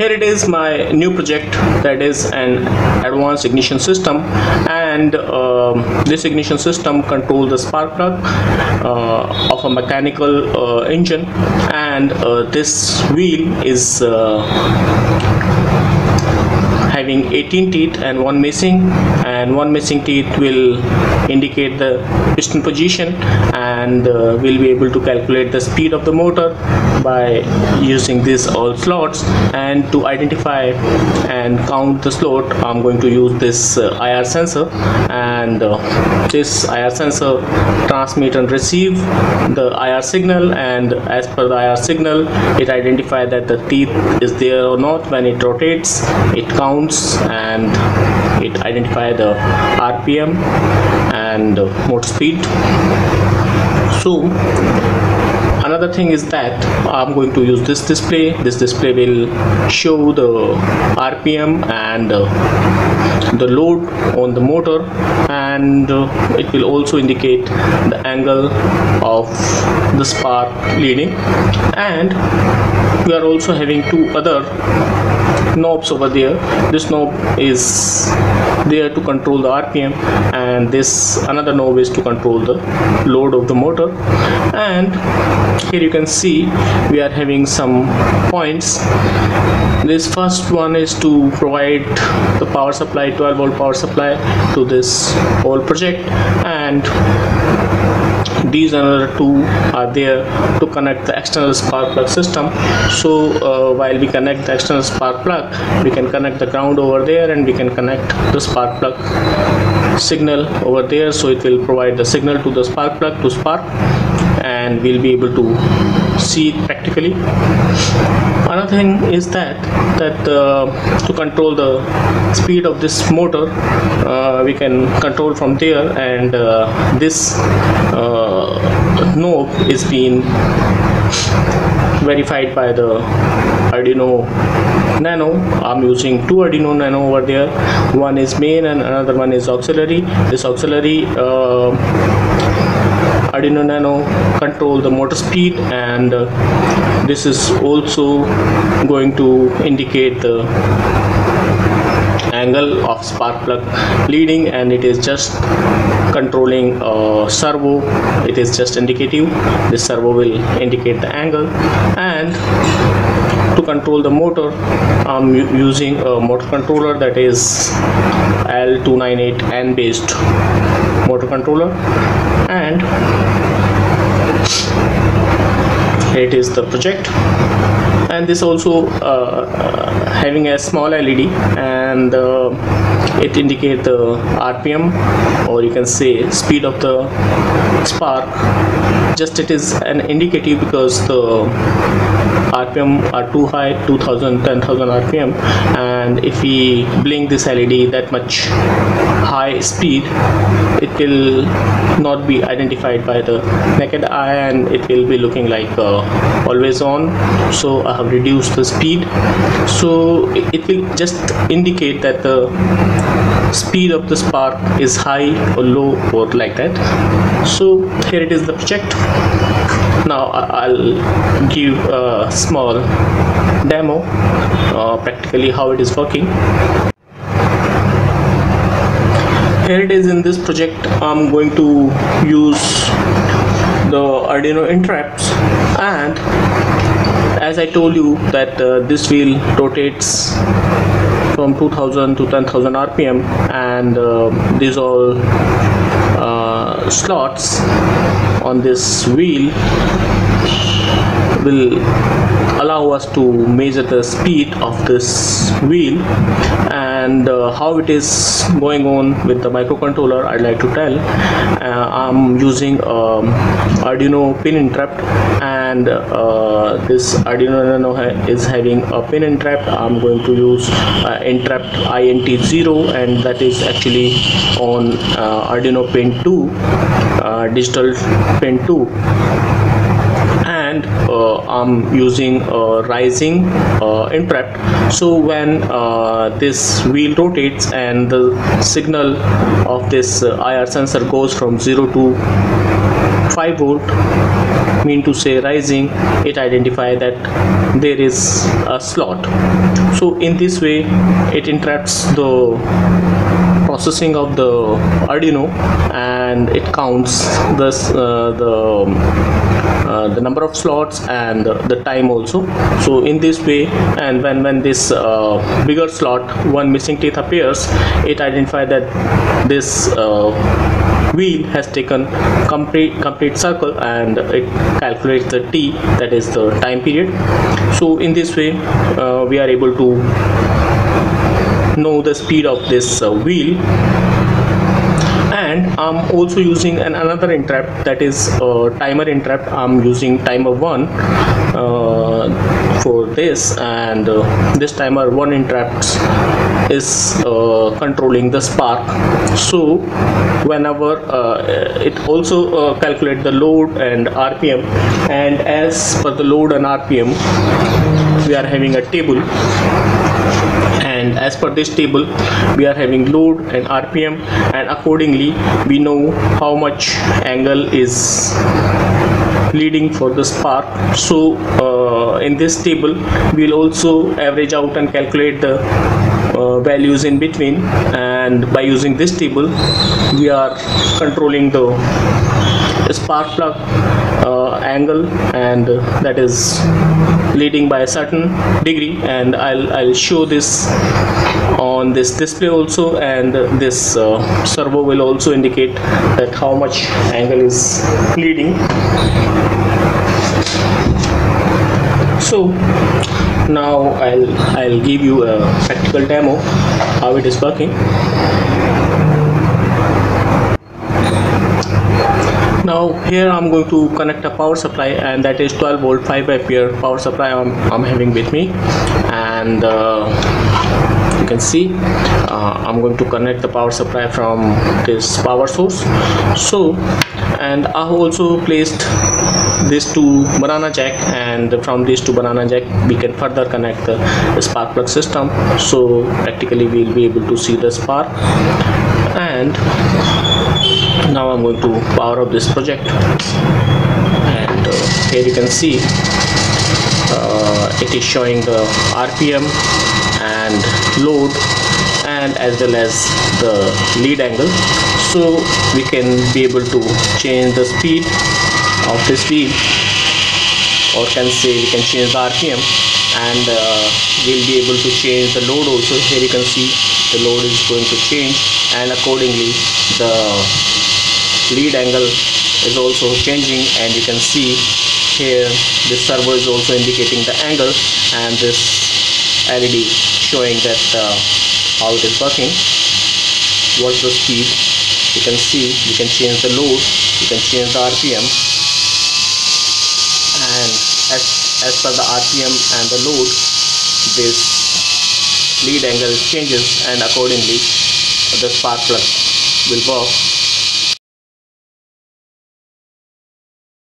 here it is my new project that is an advanced ignition system. And um, this ignition system controls the spark plug uh, of a mechanical uh, engine. And uh, this wheel is uh, having 18 teeth and one missing and one missing teeth will indicate the piston position and uh, we'll be able to calculate the speed of the motor by using these all slots. And to identify and count the slot I'm going to use this uh, IR sensor. And uh, this IR sensor transmit and receive the IR signal and as per the IR signal it identifies that the teeth is there or not. When it rotates it counts and it identify the RPM and motor speed. So another thing is that I'm going to use this display. This display will show the RPM and uh, the load on the motor and uh, it will also indicate the angle of the spark leading. And we are also having two other knobs over there. This knob is there to control the rpm and this another knob is to control the load of the motor. And here you can see we are having some points this first one is to provide the power supply 12 volt power supply to this whole project. And these another two are there to connect the external spark plug system. So uh, while we connect the external spark plug we can connect the ground over there and we can connect the spark plug signal over there. So it will provide the signal to the spark plug to spark and we'll be able to see it practically. Another thing is that that uh, to control the speed of this motor uh, we can control from there and uh, this uh, knob is being verified by the Arduino Nano. I'm using two Arduino Nano over there. One is main and another one is auxiliary. This auxiliary uh, Arduino Nano control the motor speed and uh, this is also going to indicate the angle of spark plug leading and it is just controlling uh, servo. It is just indicative. This servo will indicate the angle. And to control the motor I'm using a motor controller that is L298N based motor controller and it is the project. And this also uh, having a small LED and uh, it indicate the RPM or you can say speed of the spark. Just it is an indicative because the RPM are too high 2000 10000 RPM and if we blink this LED that much high speed it will not be identified by the naked eye and it will be looking like uh, always on. So I have reduced the speed. So it will just indicate that the speed of the spark is high or low or like that. So here it is the project now I'll give a small demo uh, practically how it is working. Here it is in this project. I'm going to use the Arduino interrupts and as I told you that uh, this wheel rotates from 2000 to 10,000 RPM and uh, these all uh, slots on this wheel will allow us to measure the speed of this wheel. And uh, how it is going on with the microcontroller I'd like to tell. Uh, I'm using um, Arduino pin interrupt and uh, this Arduino is having a pin interrupt. I'm going to use uh, interrupt INT0 and that is actually on uh, Arduino pin 2 uh, digital pin 2 and uh, I'm using a rising uh, interrupt so when uh, this wheel rotates and the signal of this IR sensor goes from 0 to 5 volt mean to say rising it identify that there is a slot. So in this way it interrupts the processing of the Arduino and it counts this uh, the uh, the number of slots and the time also. So in this way and when when this uh, bigger slot one missing teeth appears it identifies that this uh, wheel has taken complete complete circle and it calculates the t that is the time period. So in this way uh, we are able to know the speed of this uh, wheel. And I'm also using an another interrupt that is a timer interrupt. I'm using timer 1 uh, for this. And uh, this timer 1 interrupts is uh, controlling the spark. So whenever uh, it also uh, calculate the load and RPM and as per the load and RPM we are having a table and as per this table we are having load and rpm and accordingly we know how much angle is leading for the spark. So uh, in this table we'll also average out and calculate the uh, values in between. And by using this table we are controlling the spark plug angle and that is leading by a certain degree. And I'll, I'll show this on this display also and this uh, servo will also indicate that how much angle is leading. So now I'll I'll give you a practical demo how it is working now here I'm going to connect a power supply and that is 12 volt 5 ampere power supply I'm, I'm having with me. And uh, you can see uh, I'm going to connect the power supply from this power source. So and I also placed this to banana jack and from this to banana jack we can further connect the spark plug system. So practically we'll be able to see the spark. And now I'm going to power up this project. And uh, here you can see uh, it is showing the RPM and load and as well as the lead angle. So we can be able to change the speed of this wheel or can say we can change the RPM and uh, we'll be able to change the load also. Here you can see the load is going to change and accordingly the lead angle is also changing and you can see here this servo is also indicating the angle and this LED showing that uh, how it is working. What's the speed. You can see you can change the load you can change the RPM and as, as per the RPM and the load this lead angle changes and accordingly the spark plug will work